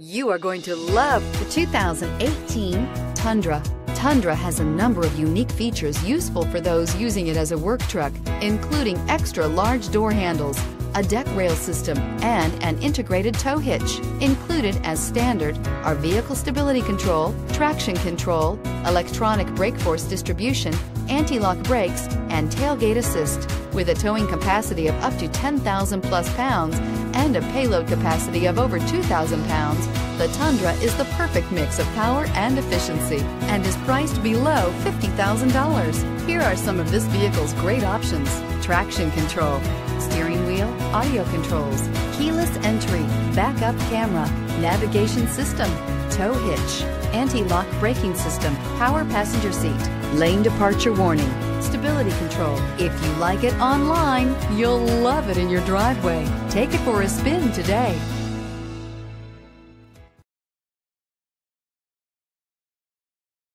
You are going to love the 2018 Tundra. Tundra has a number of unique features useful for those using it as a work truck, including extra large door handles, a deck rail system, and an integrated tow hitch. Included as standard are vehicle stability control, traction control, electronic brake force distribution, anti-lock brakes, and tailgate assist. With a towing capacity of up to 10,000 plus pounds and a payload capacity of over 2,000 pounds, the Tundra is the perfect mix of power and efficiency and is priced below $50,000. Here are some of this vehicle's great options. Traction control, steering wheel, audio controls, keyless entry, backup camera, navigation system, tow hitch, anti-lock braking system, power passenger seat, lane departure warning, stability control. If you like it online, you'll love it in your driveway. Take it for a spin today.